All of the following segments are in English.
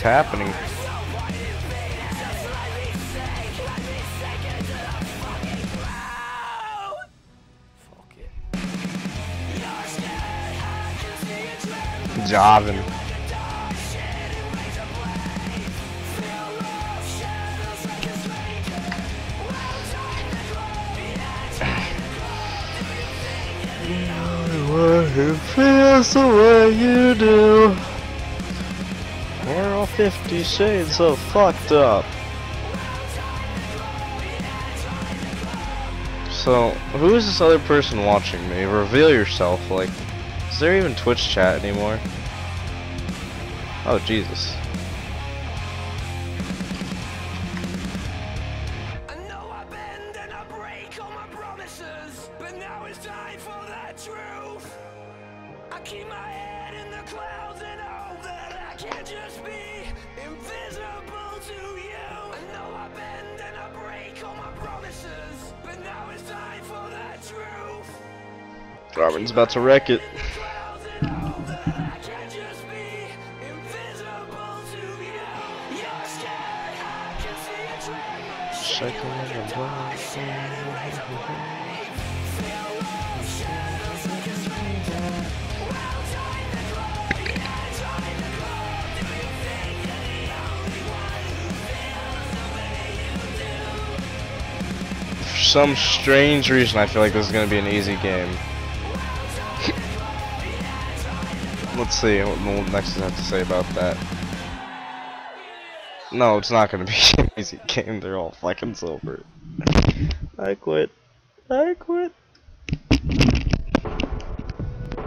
happening? Javin. It feels the way you do. 50 shades of fucked up. So, who is this other person watching me? Reveal yourself, like, is there even Twitch chat anymore? Oh, Jesus. Shaking in the blood. For some strange reason, I feel like this is going to be an easy game. Let's see what Mo- Nexus has to say about that. No, it's not going to be an easy game. They're all fucking silver. I quit. I quit.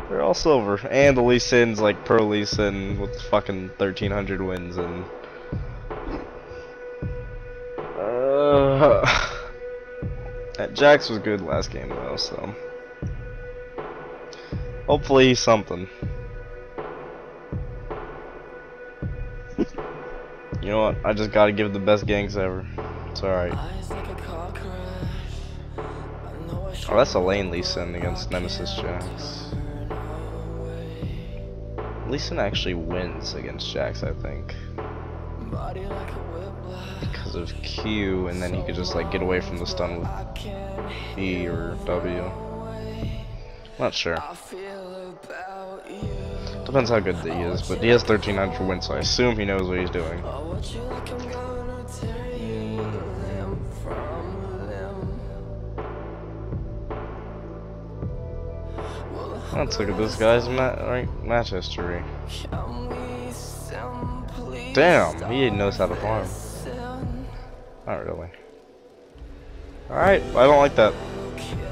They're all silver. And the Lee Sin's like pro Lee Sin with fucking 1300 wins and. Uh, that Jax was good last game though, so. Hopefully something. You know what? I just gotta give the best ganks ever. It's alright. Eyes like a car crash. I know I Oh, that's a lane Lee Sin against Nemesis Jax. Lee Sin actually wins against Jax, I think. Body like a whiplash. Because of Q, and then he could just like get away from the stun with E or W. Not sure. Depends how good he is, but he has 1300 wins, so I assume he knows what he's doing. Let's look at this guy's ma right, match history. Damn, he knows how to farm. Not really. Alright, I don't like that.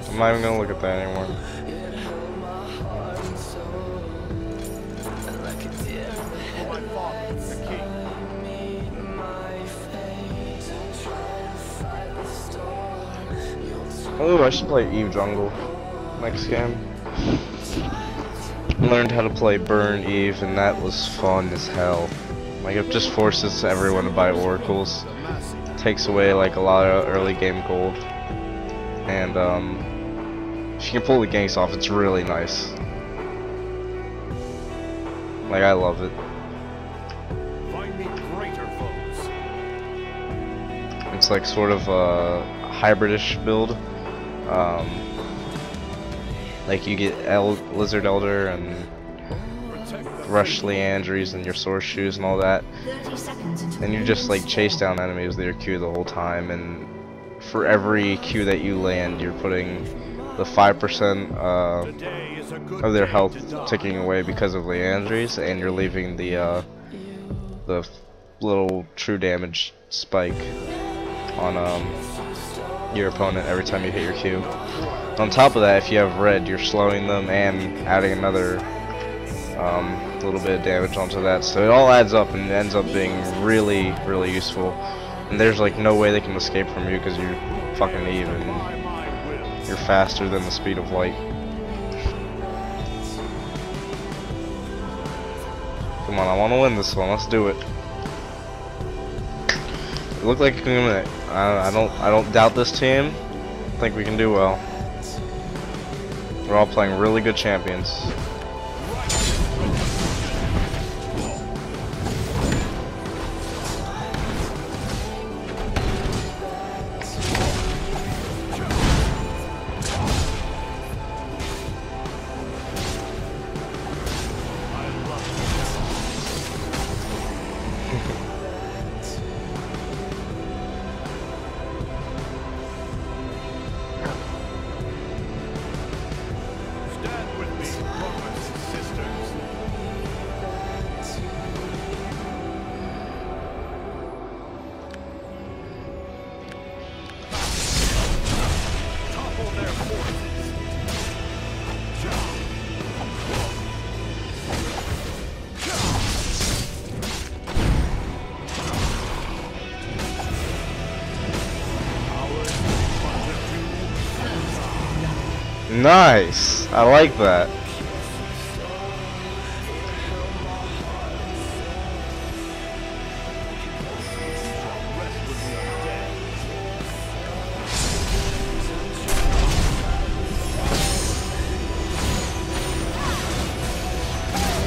I'm not even gonna look at that anymore. You'll Oh, I should play Eve Jungle next game. Learned how to play Burn Eve, and that was fun as hell. Like, it just forces everyone to buy oracles. Takes away, like, a lot of early game gold. And, um, if you can pull the ganks off, it's really nice. Like, I love it. It's like sort of a hybridish build. Um, like you get El Lizard Elder and Rush Liandry's and your Sorc Shoes and all that. 30 And you just like chase down enemies with your Q the whole time and for every Q that you land you're putting the 5% uh, of their health ticking away because of Liandry's and you're leaving the uh, the little true damage spike on um, your opponent every time you hit your Q. On top of that, if you have red, you're slowing them and adding another um, little bit of damage onto that. So it all adds up and ends up being really, really useful. And there's like no way they can escape from you because you're fucking even. You're faster than the speed of light. Come on, I want to win this one. Let's do it. It looked like. I, I don't. I don't doubt this team. I think we can do well. We're all playing really good champions.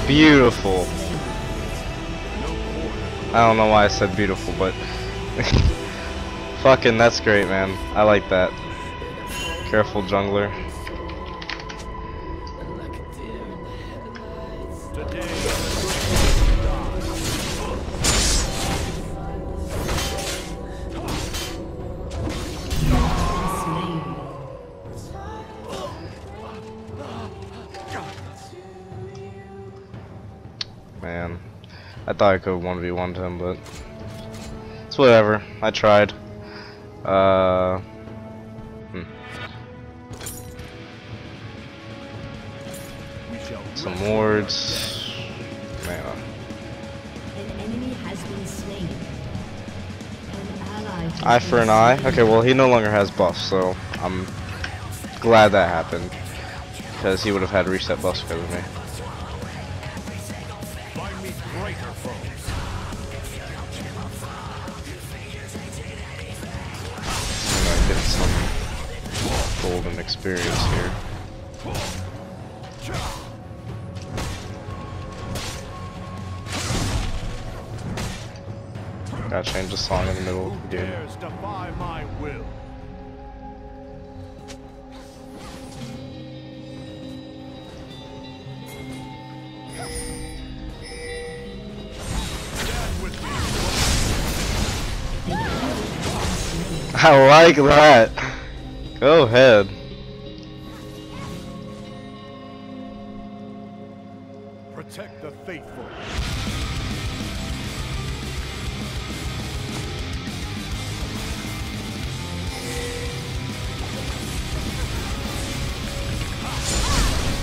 Beautiful. I don't know why I said beautiful, but fucking that's great, man. I like that. Careful, jungler. Thought I could 1v1 him, but it's whatever. I tried. Uh, hmm. Some wards. Man, An enemy has been slain. An ally has eye for an eye. Okay, well he no longer has buffs, so I'm glad that happened because he would have had reset buffs because of me. I like that. Go ahead. Protect the faithful.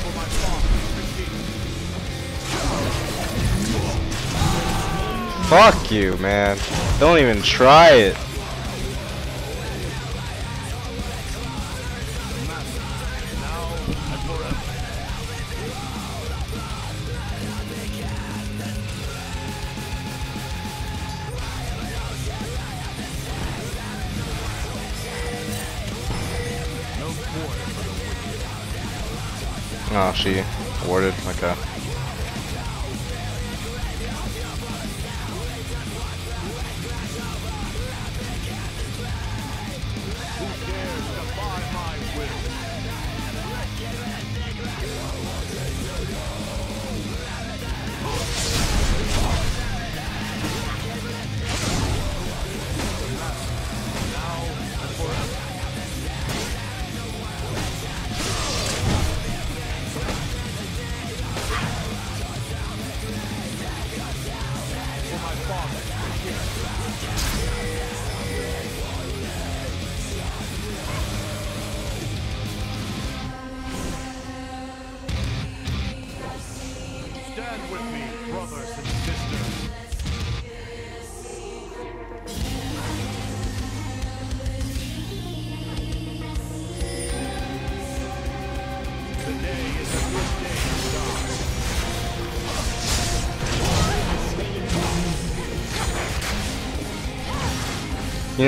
For my father, the king. Fuck you, man. Don't even try it. Oh, she awarded. Okay.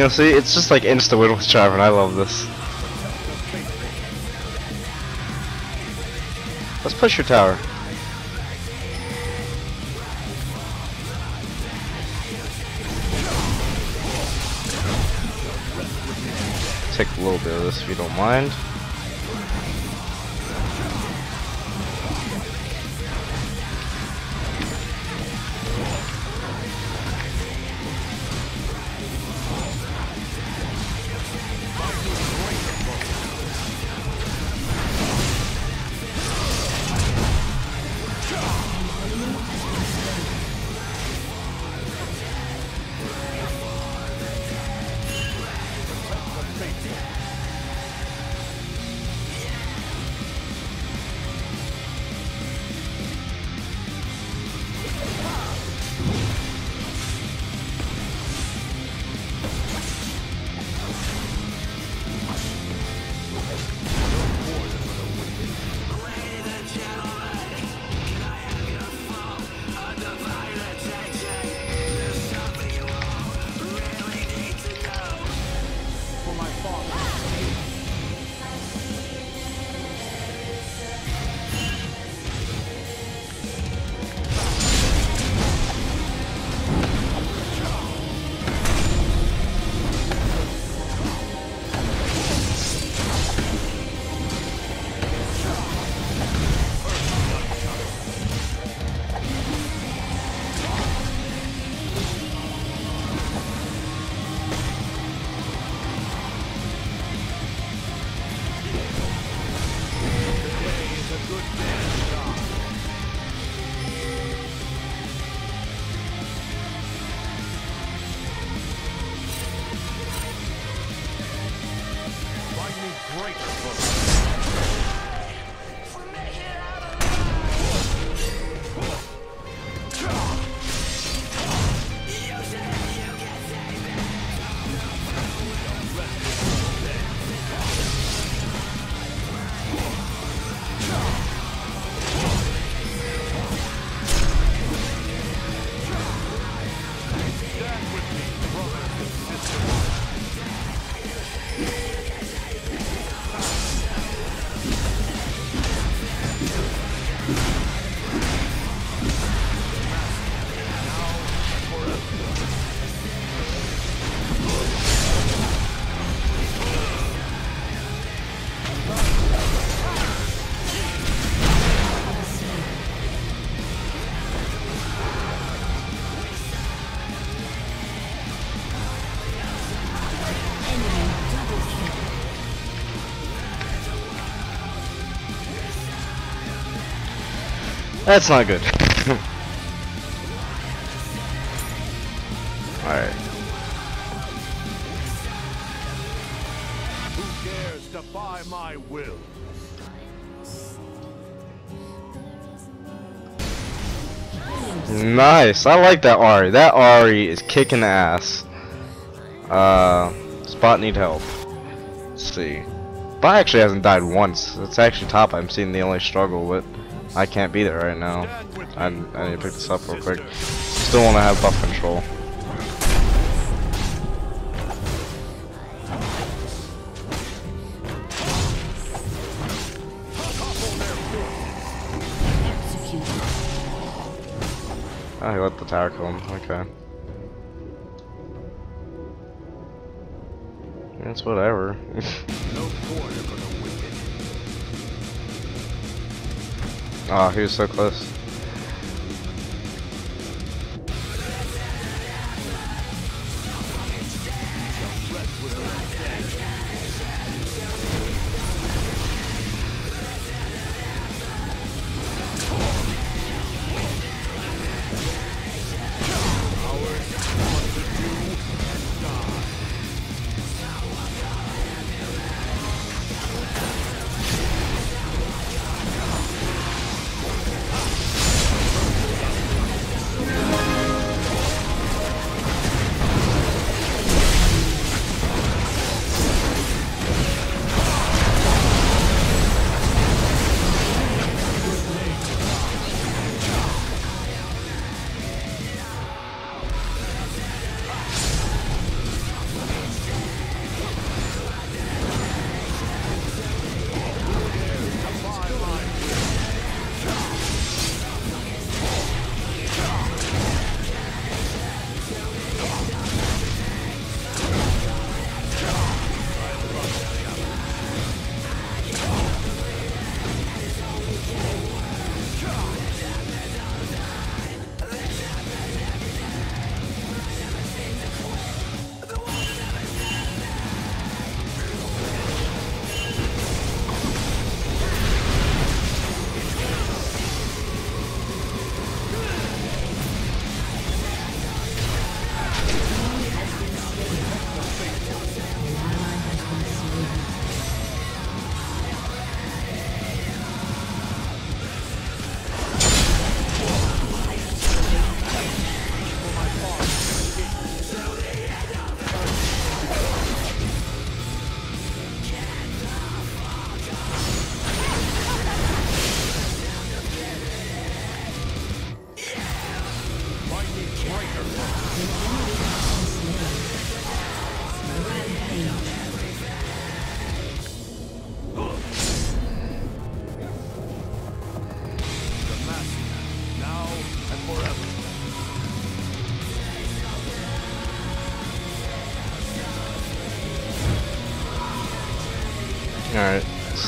Know, see, it's just like insta win with Jarvan. I love this. Let's push your tower. Take a little bit of this if you don't mind. That's not good. Alright. Who dares defy my will? Nice. I like that Ahri. That Ahri is kicking ass. Uh, Spot need help. Let's see. Spot actually hasn't died once. It's actually top I'm seeing the only struggle, but I can't be there right now. I, I need to pick this up real quick. Still want to have buff control. Oh, he let the tower kill him. Okay. It's whatever. oh, he was so close.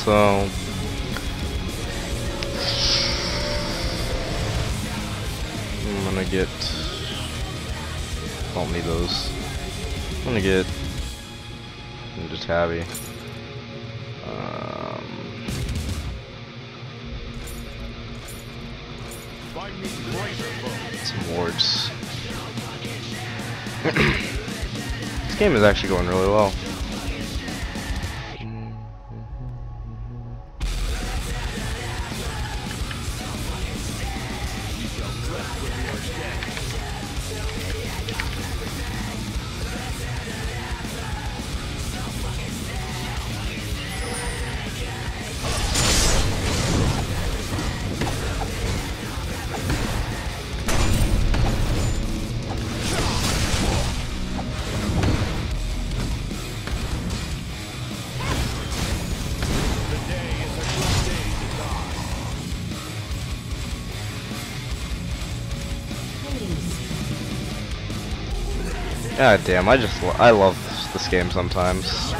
So I'm gonna get don't need those. I'm gonna get Ninja Tabi. Um, some wards. this game is actually going really well. God damn, I just I love this game sometimes.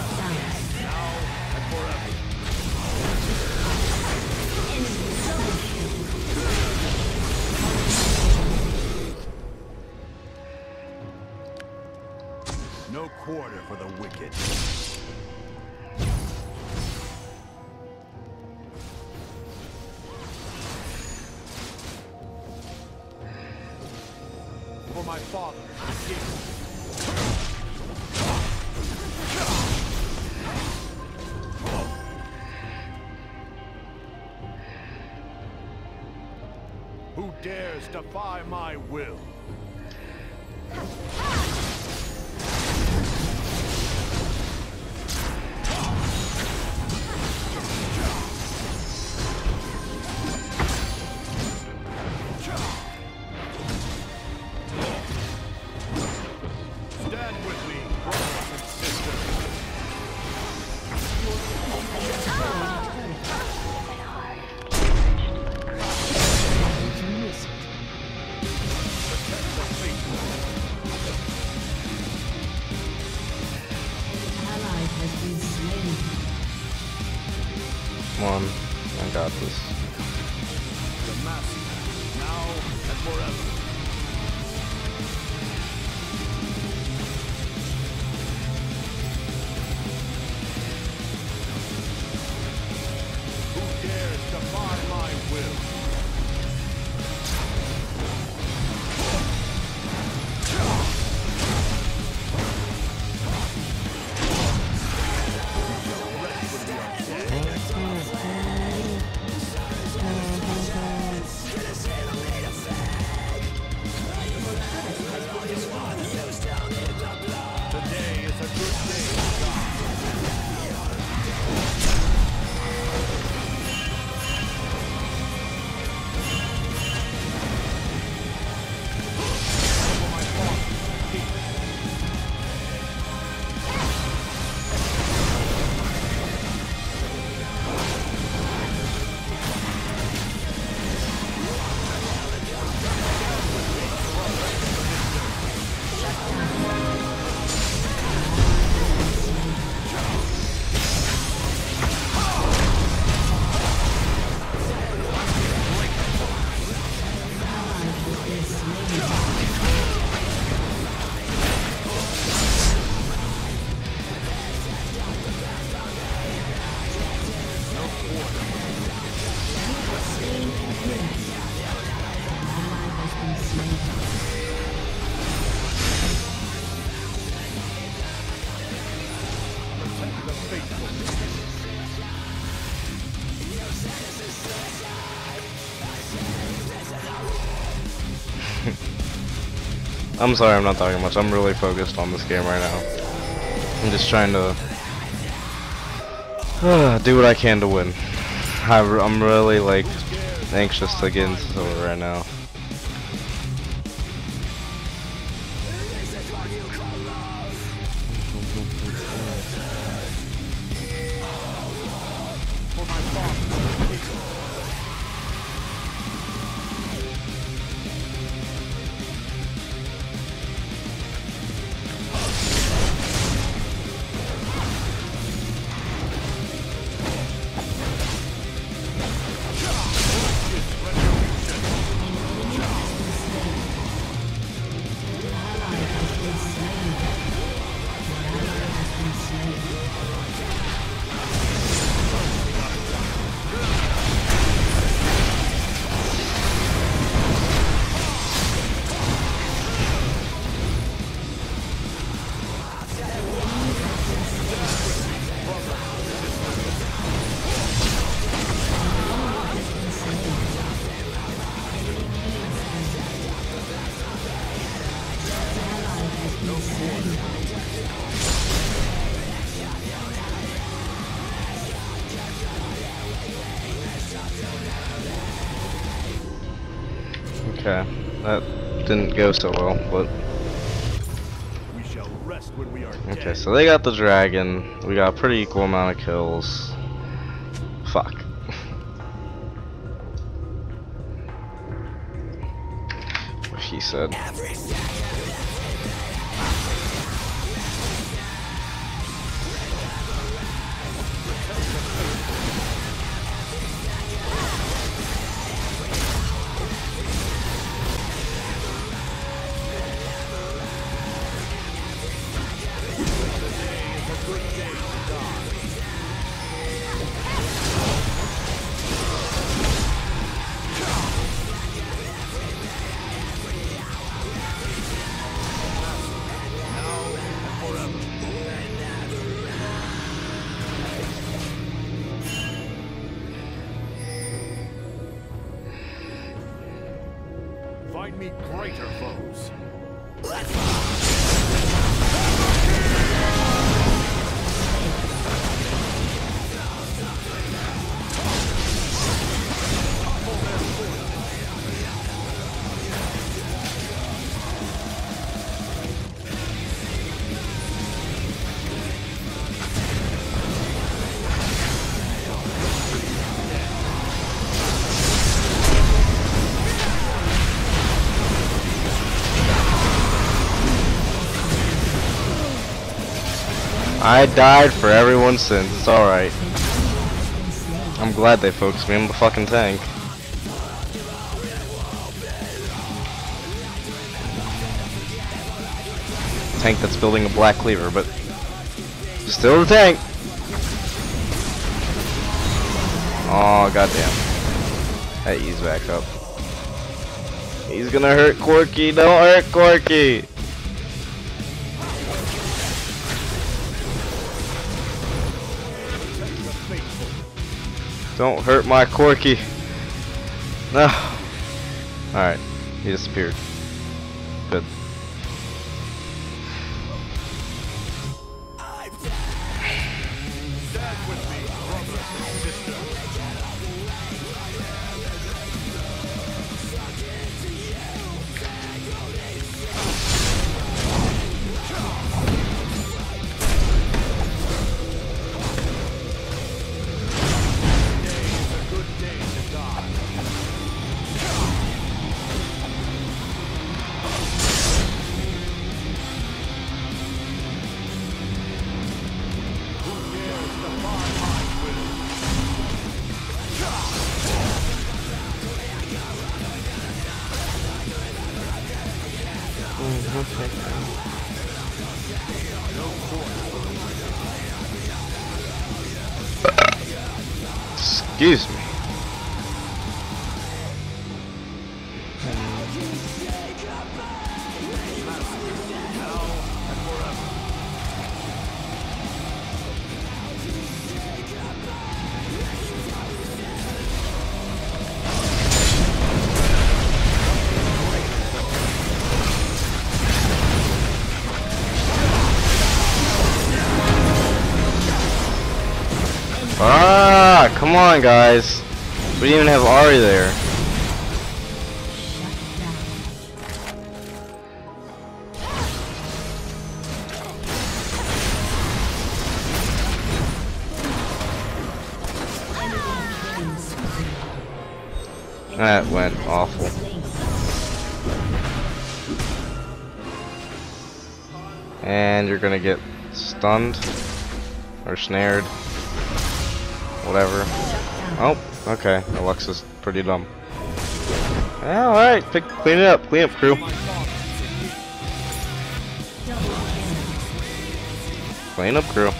Come on, I got this. I'm sorry I'm not talking much. I'm really focused on this game right now. I'm just trying to do what I can to win. I, am really like anxious to get into it right now. Go so well, but We shall rest when we are dead. okay. So they got the dragon. We got a pretty equal amount of kills. Meet greater foes. I died for everyone since. It's alright. I'm glad they focused me on the fucking tank. Tank that's building a black cleaver, but still the tank. Oh goddamn. Hey, he's back up. He's gonna hurt Corki. Don't hurt Corki. Don't hurt my Corki. No. Alright. He disappeared. Excuse me. Come on, guys. We didn't even have Ahri there. That went awful. And you're gonna get stunned or snared. Whatever. Oh, okay. Alexa's pretty dumb. Alright, clean it up, clean up crew. Clean up crew.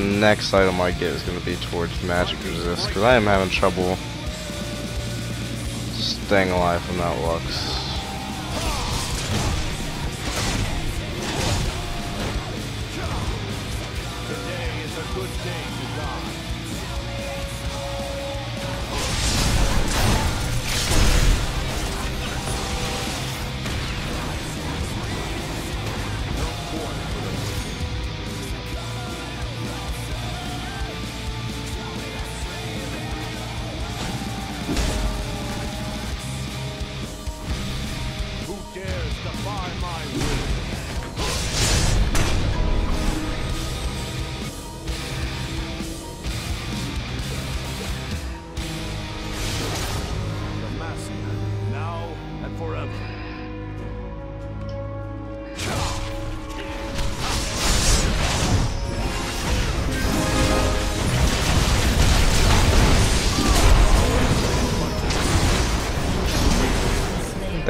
The next item I get is going to be towards magic resist because I am having trouble staying alive from that lux.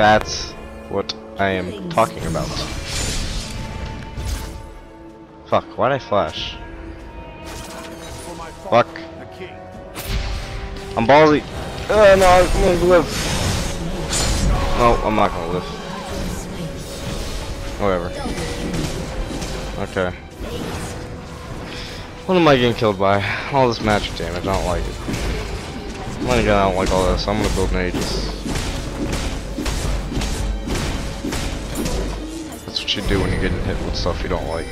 That's what I am talking about. Fuck, why'd I flash? Fuck. father, the king. I'm ballsy. Uh, no, I'm gonna live. No, I'm not gonna live. Whatever. Okay. What am I getting killed by? All this magic damage, I don't like it. I'm gonna go, I don't like all this, I'm gonna build an Aegis. What you do when you're getting hit with stuff you don't like.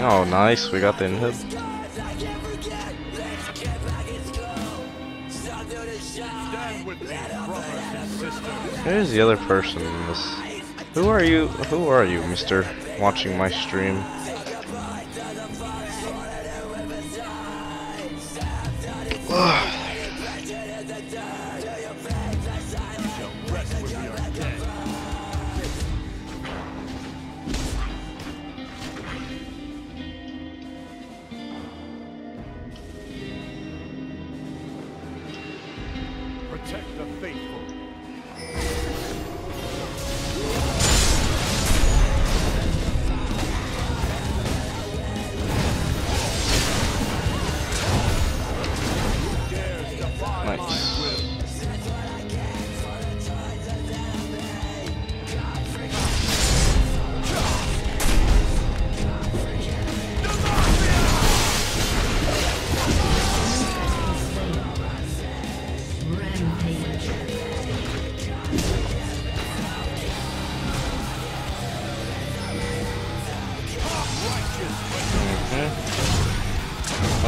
Oh, nice, we got the inhib. Who's the other person in this? Who are you? Who are you, Mister? Watching my stream? Rest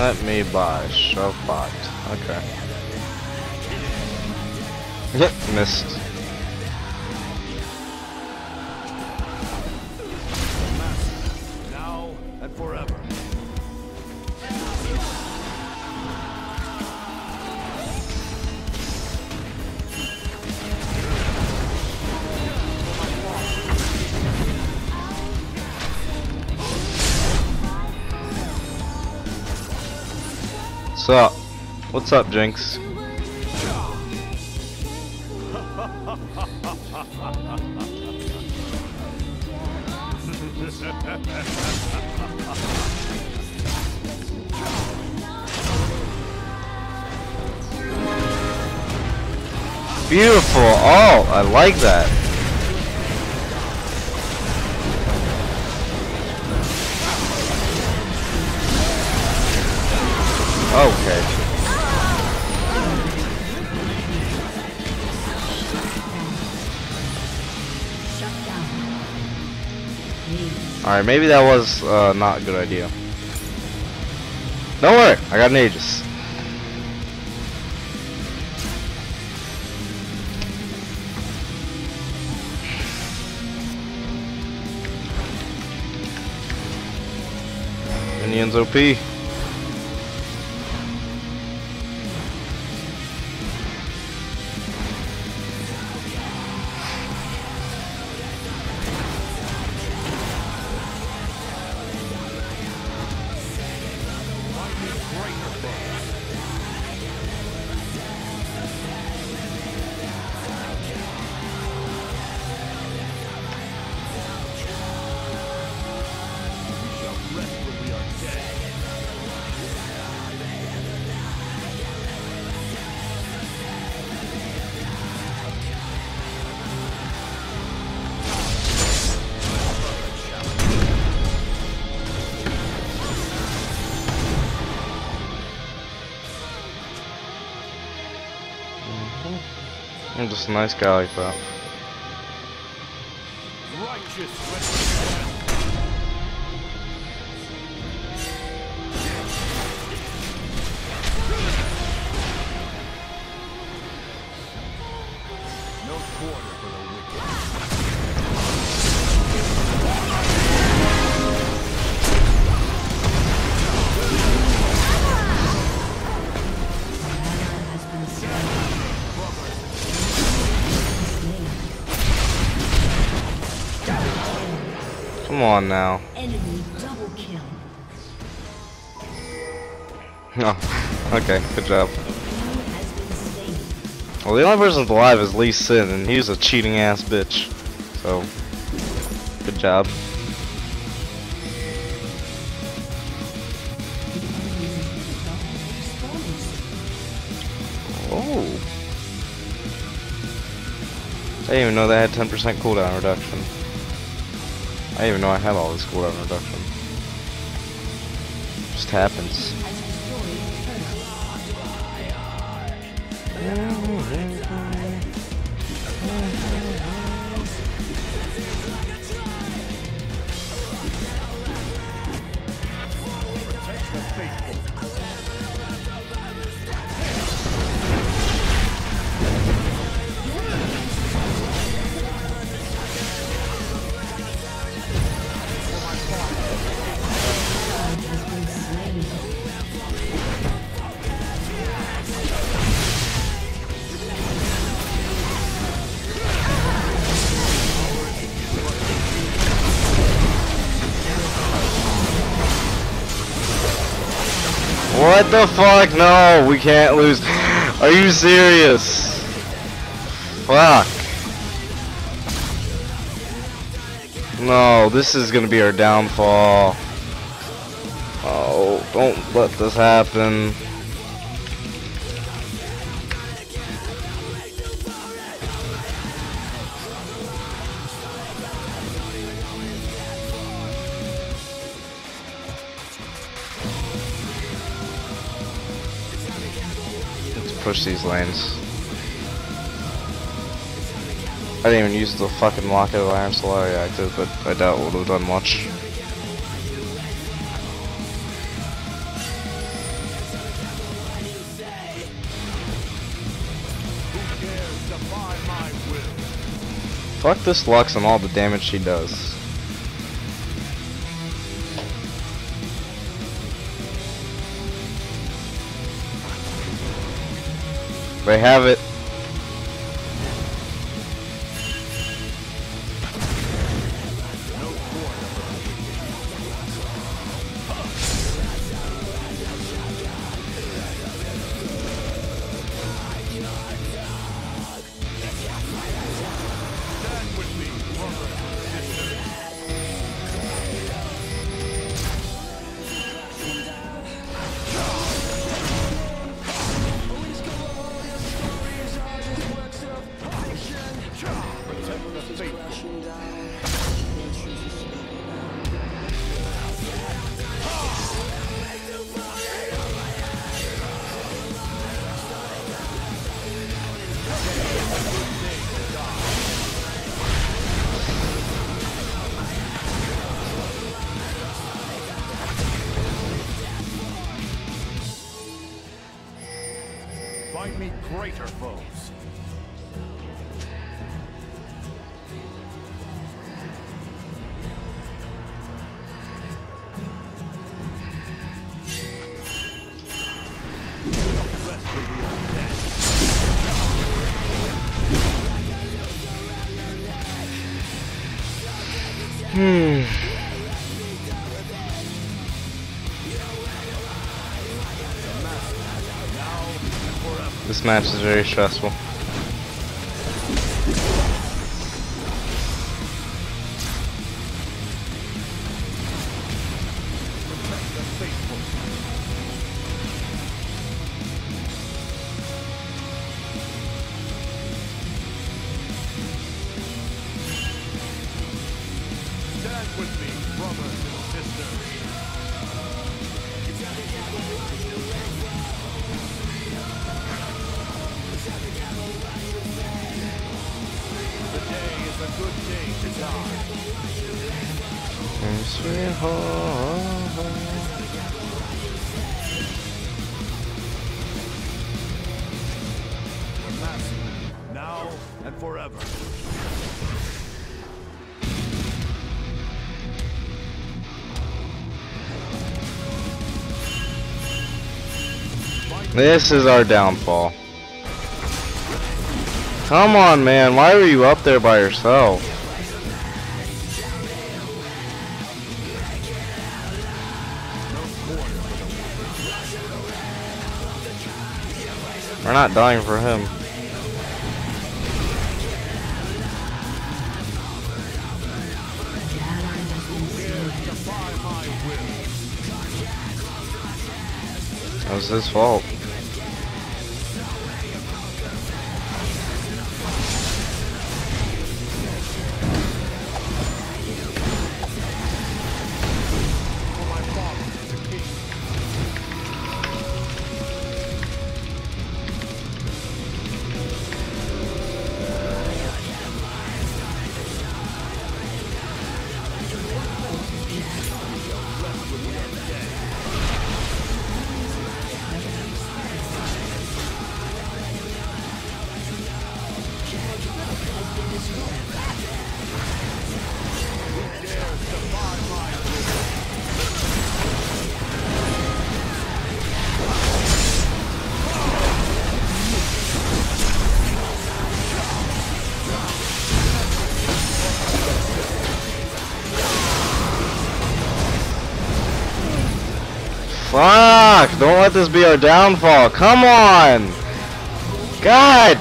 Let me buy shove bot. Okay. Yep, missed. Up? What's up, Jinx? Beautiful. Oh, I like that. Alright, maybe that was uh, not a good idea. Don't worry, I got an Aegis. Minions OP. Just a nice guy like job. Well, the only person alive is Lee Sin, and he's a cheating ass bitch. So, good job. Oh. I didn't even know that had 10% cooldown reduction. I didn't even know I had all this cooldown reduction. Just happens. Yeah. What the fuck? No, we can't lose. Are you serious? Fuck. No, this is gonna be our downfall. Oh, don't let this happen. These lanes. I didn't even use the fucking Locket of Iron Solari active, but I doubt it would have done much. Fuck this Lux and all the damage she does. They have it. This match is very stressful. This is our downfall. Come on, man. Why were you up there by yourself? We're not dying for him. That was his fault. Let this be our downfall. Come on! God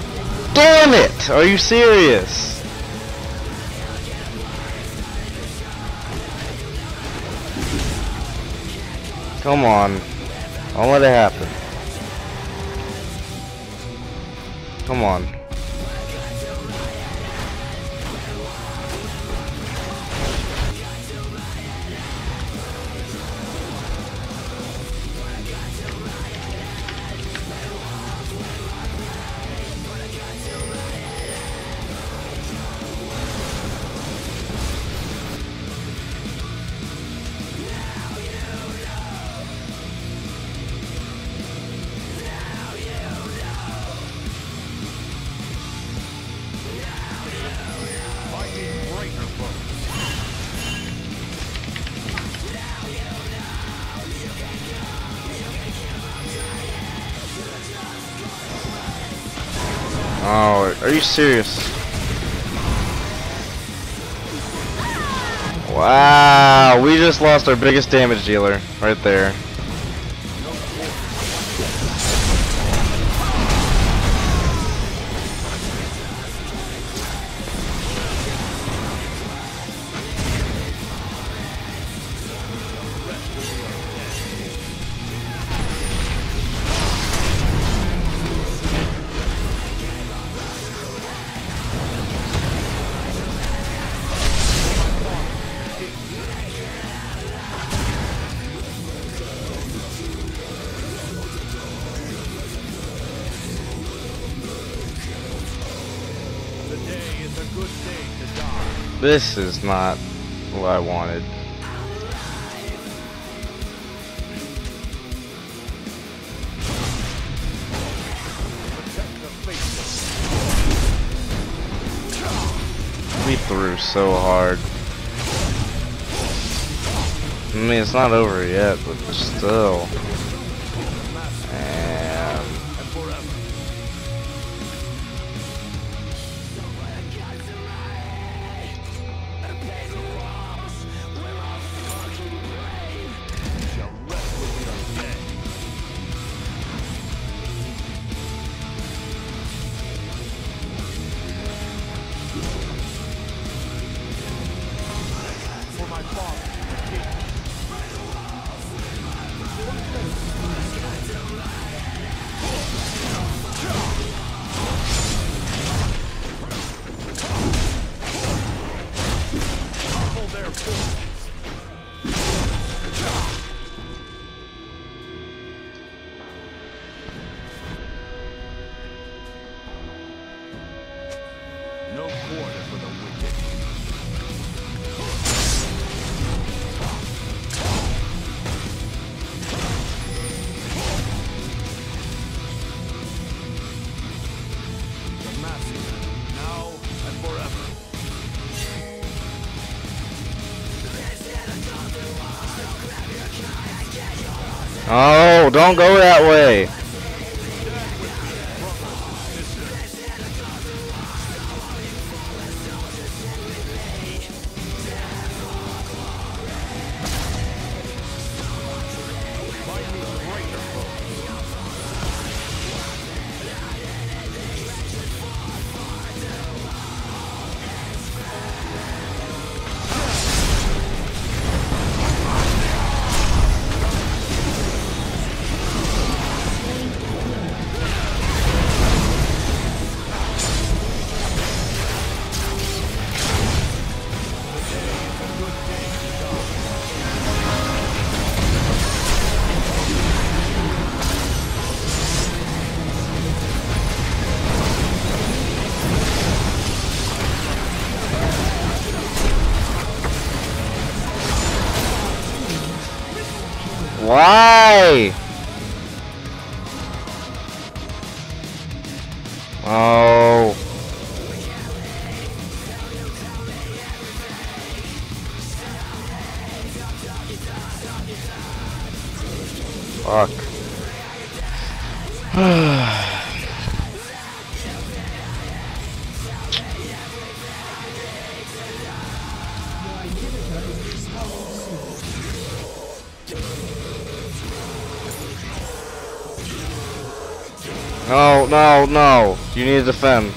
damn it! Are you serious? Come on. Don't let it happen. Come on. Are you serious? Wow, we just lost our biggest damage dealer right there. This is not what I wanted. We threw so hard. I mean, it's not over yet, but still. Don't go that way. Fuck. No, no, no. You need to defend.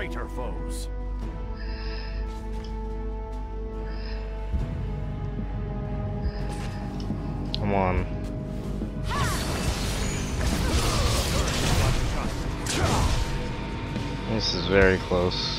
Greater foes. Come on. This is very close.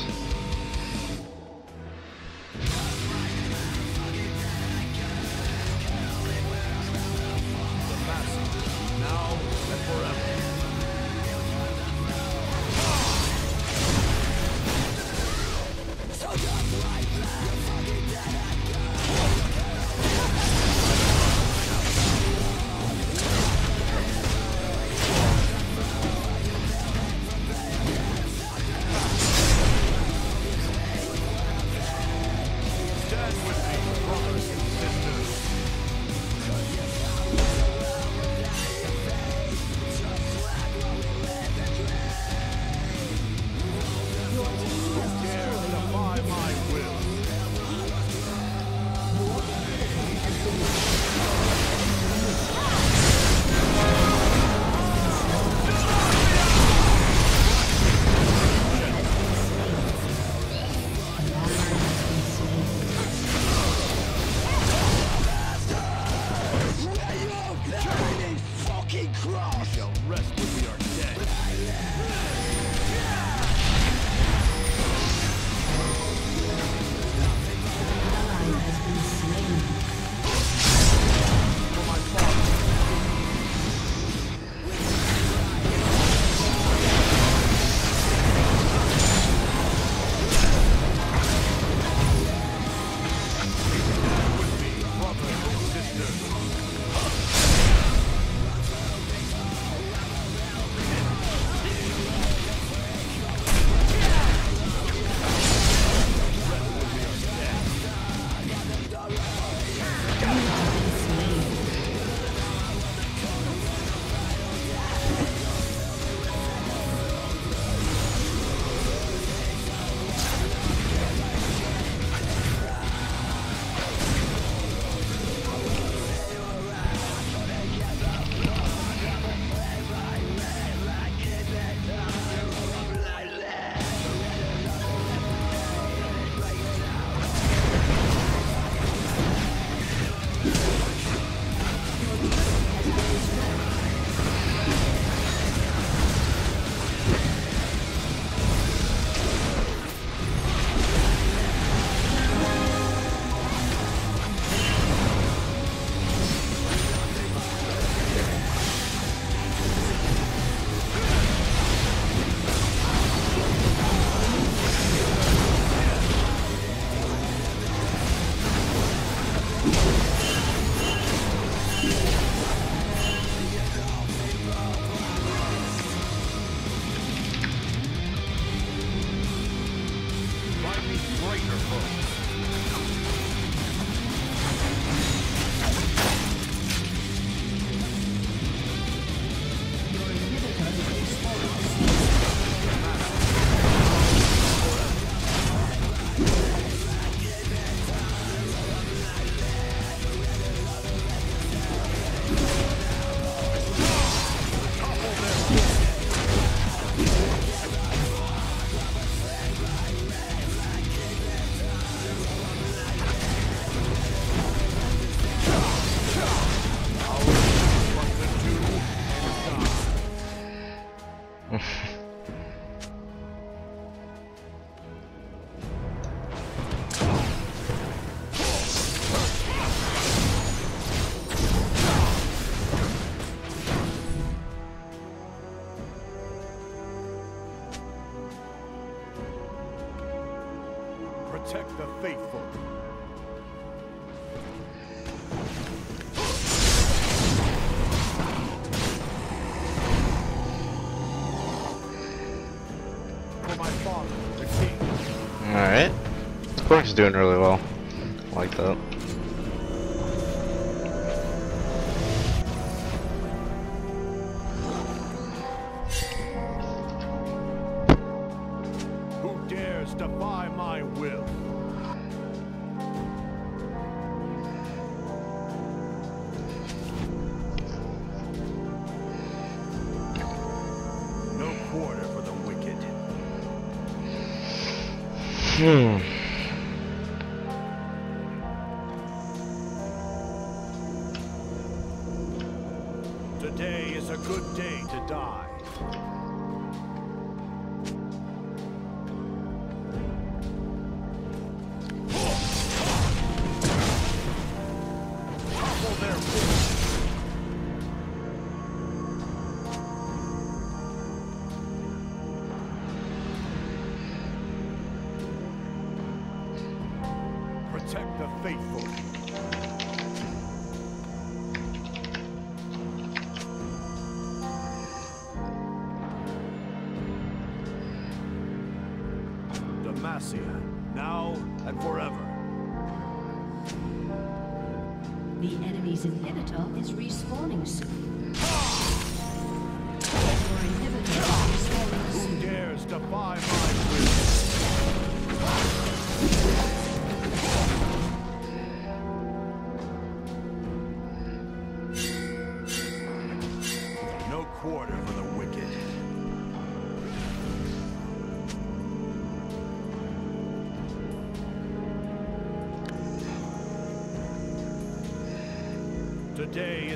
He's doing really well.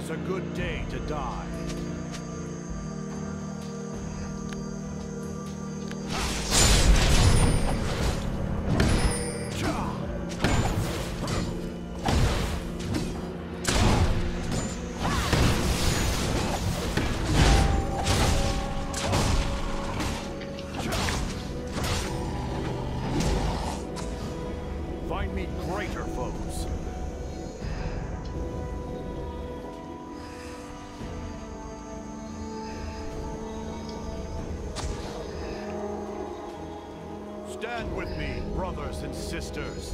It's a good day to die. sisters.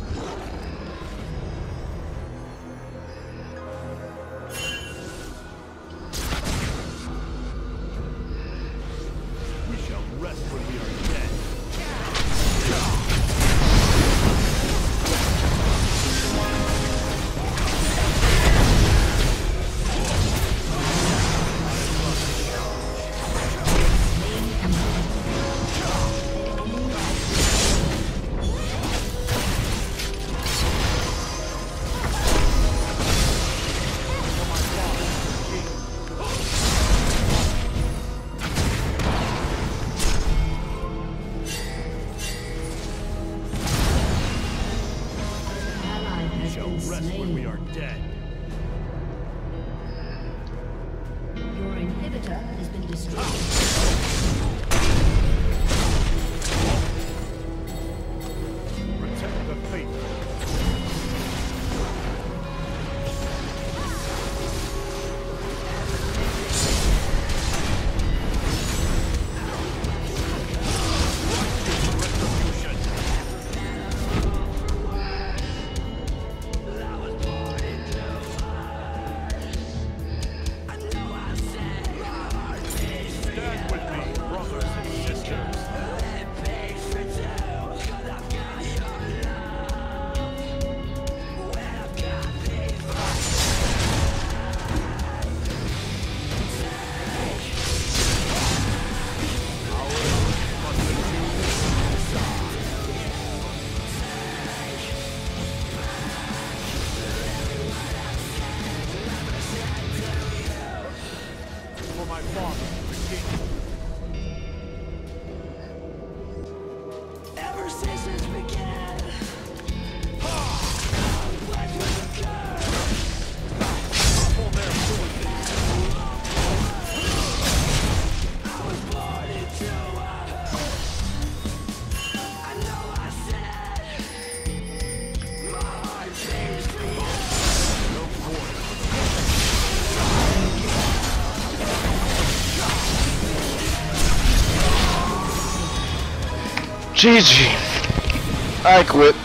GG. I quit.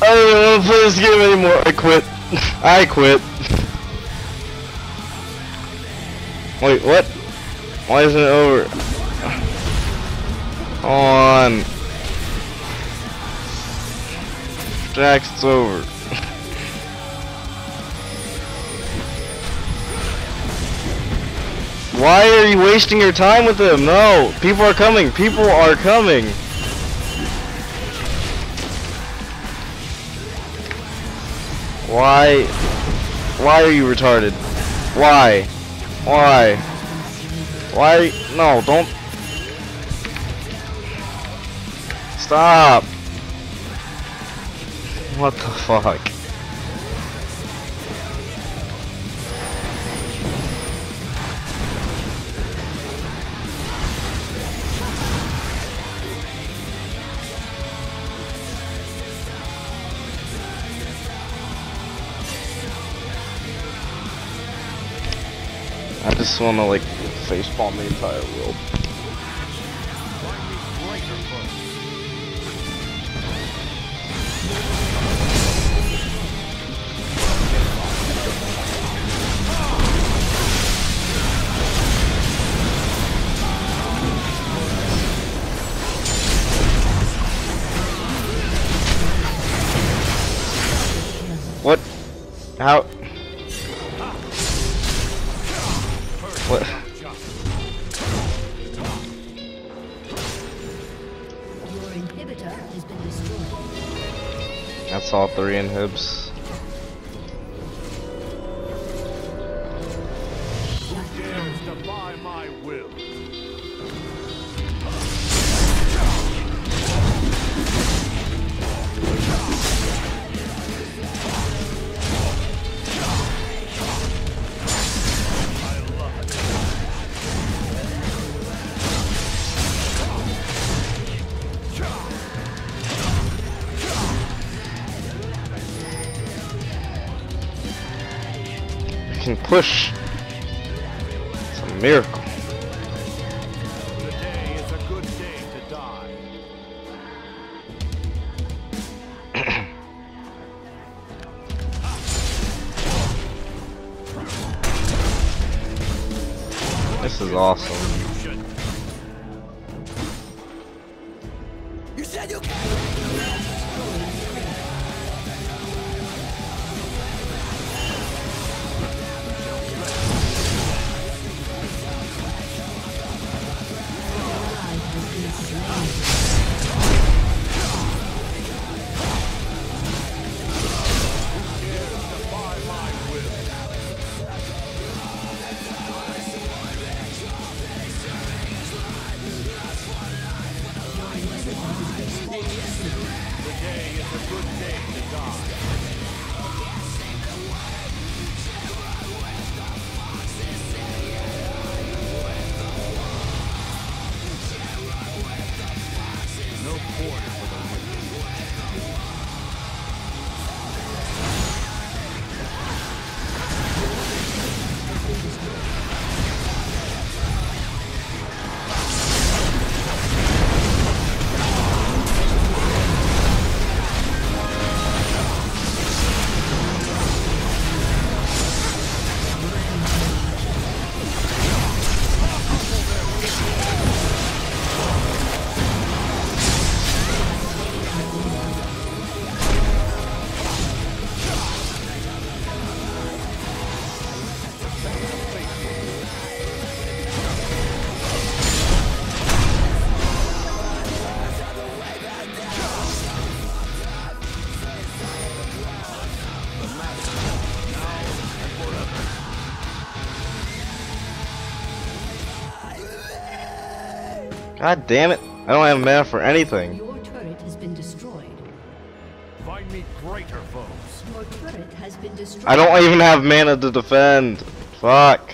I don't want to play this game anymore. I quit. I quit. Wait, what? Why isn't it over? Come on. Jax, it's over. Are you wasting your time with him? No, people are coming. People are coming. Why? Why are you retarded? Why? Why? Why? No, don't. Stop. What the fuck? Just uh, wanna like facepalm the entire world. That's all push. God damn it. I don't have mana for anything. Your turret has been destroyed. Find me greater foes. Your turret has been destroyed. I don't even have mana to defend. Fuck.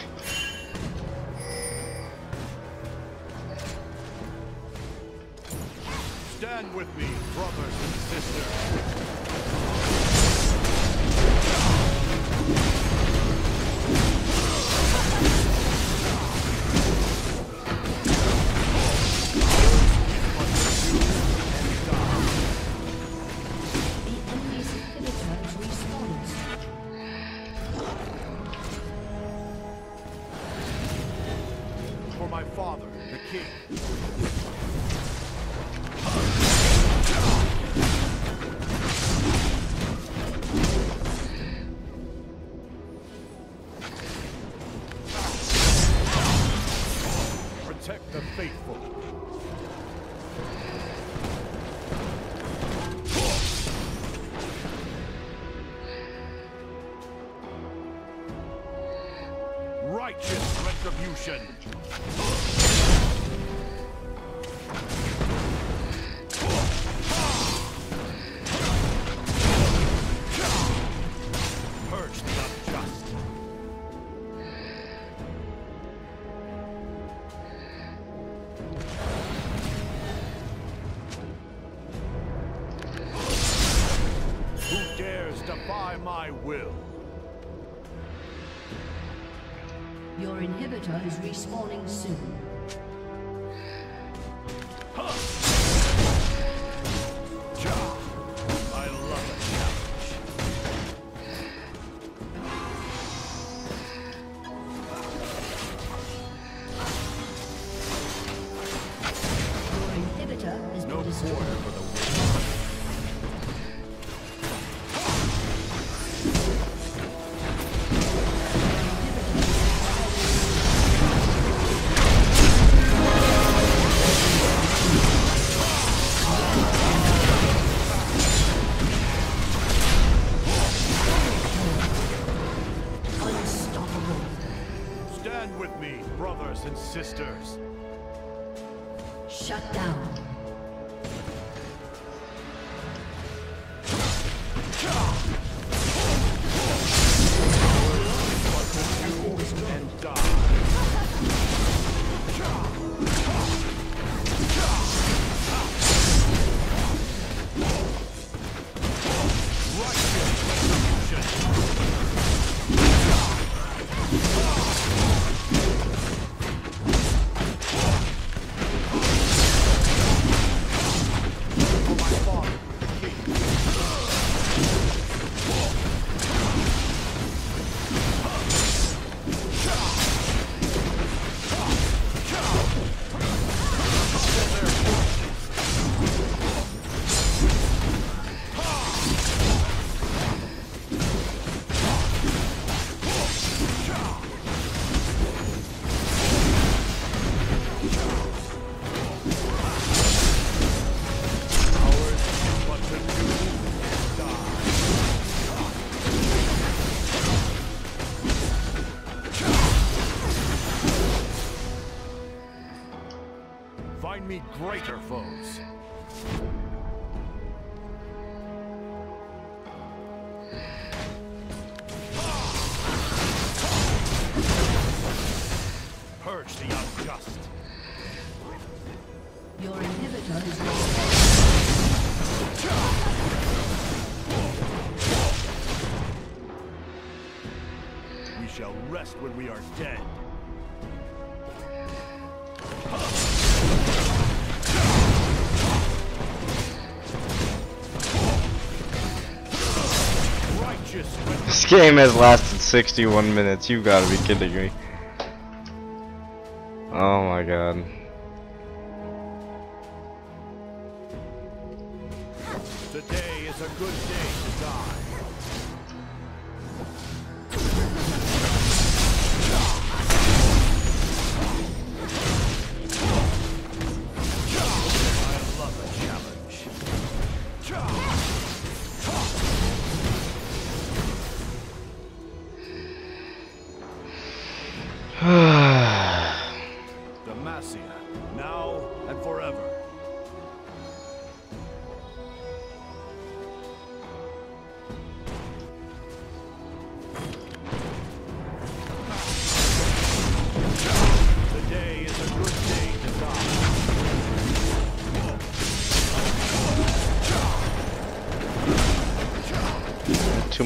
respawning soon. greater game has lasted 61 minutes. You gotta be kidding me.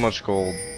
much gold.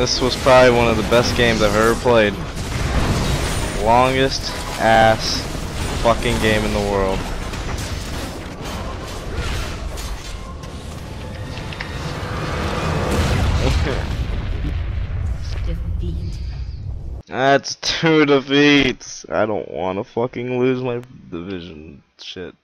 This was probably one of the best games I've ever played. Longest ass fucking game in the world. That's two defeats. I don't want to fucking lose my division shit.